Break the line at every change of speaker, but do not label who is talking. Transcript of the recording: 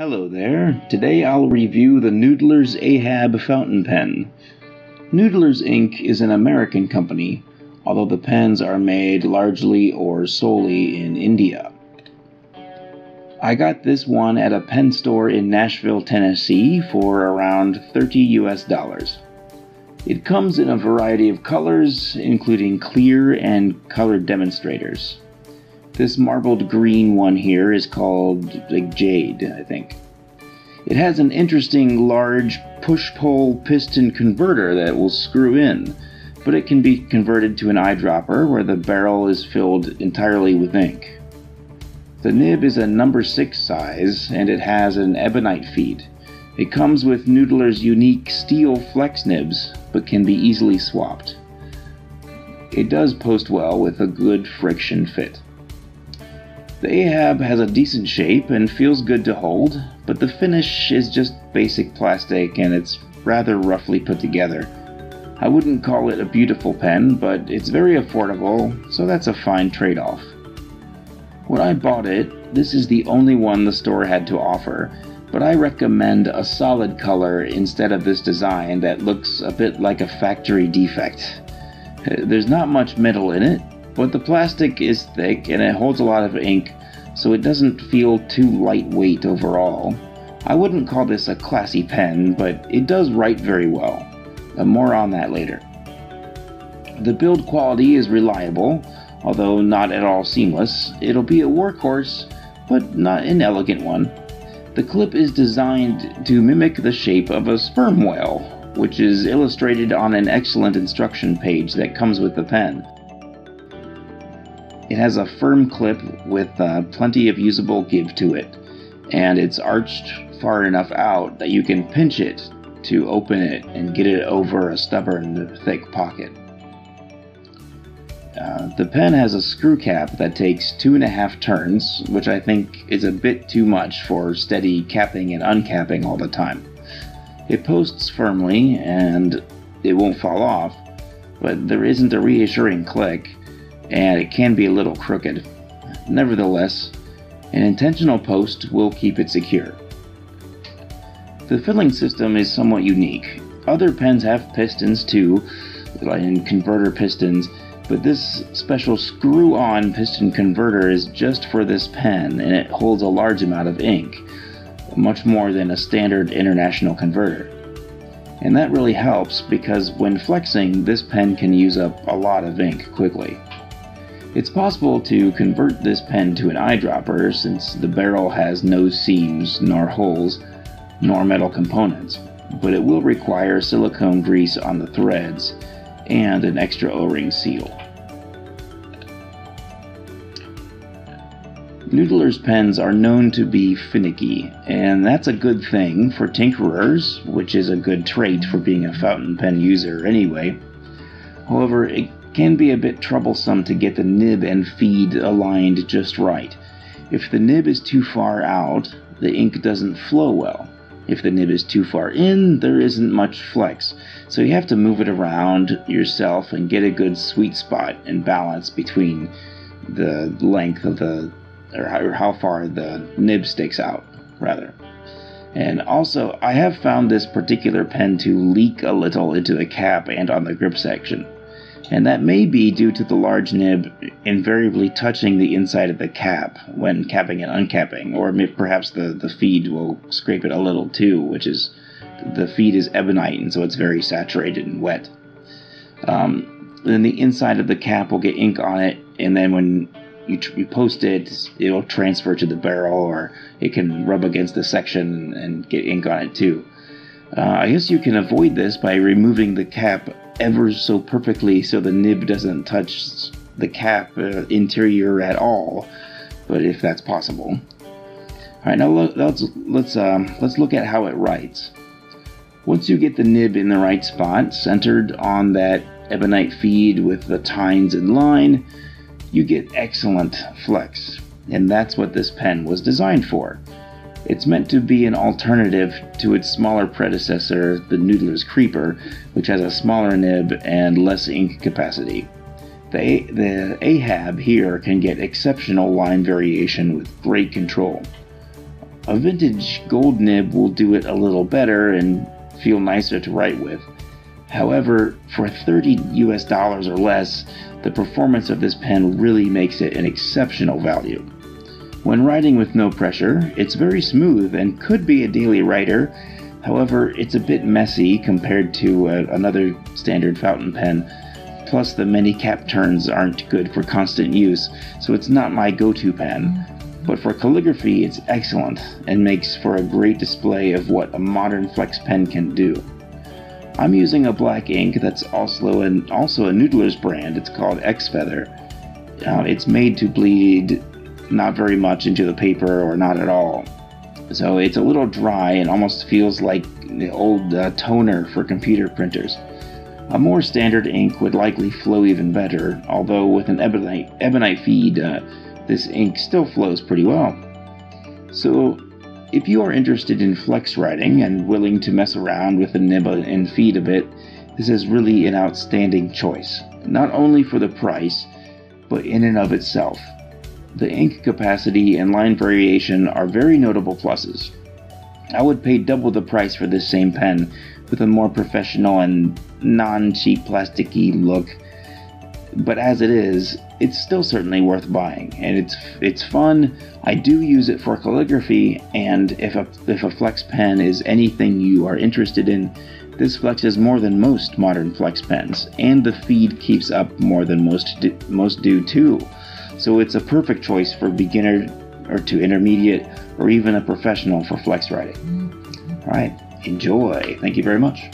Hello there. Today I'll review the Noodler's Ahab fountain pen. Noodler's Ink is an American company, although the pens are made largely or solely in India. I got this one at a pen store in Nashville, Tennessee for around 30 US dollars. It comes in a variety of colors, including clear and colored demonstrators. This marbled green one here is called like jade, I think. It has an interesting large push-pull piston converter that will screw in, but it can be converted to an eyedropper where the barrel is filled entirely with ink. The nib is a number 6 size and it has an ebonite feed. It comes with Noodler's unique steel flex nibs, but can be easily swapped. It does post well with a good friction fit. The Ahab has a decent shape and feels good to hold, but the finish is just basic plastic and it's rather roughly put together. I wouldn't call it a beautiful pen, but it's very affordable, so that's a fine trade off. When I bought it, this is the only one the store had to offer, but I recommend a solid color instead of this design that looks a bit like a factory defect. Uh, there's not much metal in it, but the plastic is thick and it holds a lot of ink, so it doesn't feel too lightweight overall. I wouldn't call this a classy pen, but it does write very well. But more on that later. The build quality is reliable, although not at all seamless. It'll be a workhorse, but not an elegant one. The clip is designed to mimic the shape of a sperm whale, which is illustrated on an excellent instruction page that comes with the pen. It has a firm clip with uh, plenty of usable give to it, and it's arched far enough out that you can pinch it to open it and get it over a stubborn, thick pocket. Uh, the pen has a screw cap that takes two and a half turns, which I think is a bit too much for steady capping and uncapping all the time. It posts firmly and it won't fall off, but there isn't a reassuring click, and it can be a little crooked. Nevertheless, an intentional post will keep it secure. The filling system is somewhat unique. Other pens have pistons too, and converter pistons, but this special screw-on piston converter is just for this pen and it holds a large amount of ink, much more than a standard international converter. And that really helps because when flexing, this pen can use up a lot of ink quickly. It's possible to convert this pen to an eyedropper since the barrel has no seams nor holes nor metal components, but it will require silicone grease on the threads and an extra O-ring seal. Noodler's pens are known to be finicky, and that's a good thing for tinkerers, which is a good trait for being a fountain pen user anyway. However, it can be a bit troublesome to get the nib and feed aligned just right. If the nib is too far out, the ink doesn't flow well. If the nib is too far in, there isn't much flex. So you have to move it around yourself and get a good sweet spot and balance between the length of the, or how, far the nib sticks out, rather. And also, I have found this particular pen to leak a little into the cap and on the grip section and that may be due to the large nib invariably touching the inside of the cap when capping and uncapping, or perhaps the, the feed will scrape it a little too, which is the feed is ebonite and so it's very saturated and wet. Um, then the inside of the cap will get ink on it, and then when you, tr- you post it, it'll transfer to the barrel, or it can rub against the section and get ink on it too. Uh, I guess you can avoid this by removing the cap ever so perfectly so the nib doesn't touch the cap uh, interior at all, but if that's possible. All right, now let's let's um, let's look at how it writes. Once you get the nib in the right spot, centered on that ebonite feed with the tines in line, you get excellent flex, and that's what this pen was designed for. It's meant to be an alternative to its smaller predecessor, the Noodler's Creaper, which has a smaller nib and less ink capacity. The, the Ahab here can get exceptional line variation with great control. A vintage gold nib will do it a little better and feel nicer to write with. However, for 30 US dollars or less, the performance of this pen really makes it an exceptional value. When writing with no pressure, it's very smooth and could be a daily writer. However, it's a bit messy compared to uh, another standard fountain pen. Plus, the many cap turns aren't good for constant use, so it's not my go to pen. But for calligraphy, it's excellent and makes for a great display of what a modern flex pen can do. I'm using a black ink that's also an also a Noodler's brand. It's called X Feather. Uh, it's made to bleed not very much into the paper or not at all. So it's a little dry and almost feels like the old uh, toner for computer printers. A more standard ink would likely flow even better, although with an ebonite, ebonite feed, uh, this ink still flows pretty well. So, if you are interested in flex writing and willing to mess around with the nib and feed a bit, this is really an outstanding choice, not only for the price, but in and of itself. The ink capacity and line variation are very notable pluses. I would pay double the price for this same pen with a more professional and non cheap plasticky look but as it is, it's still certainly worth buying, and it's it's fun. I do use it for calligraphy, and if a if a flex pen is anything you are interested in, this flexes more than most modern flex pens, and the feed keeps up more than most do, most do too. So it's a perfect choice for beginner or to intermediate or even a professional for flex writing. Mm-hmm. All right, enjoy. Thank you very much.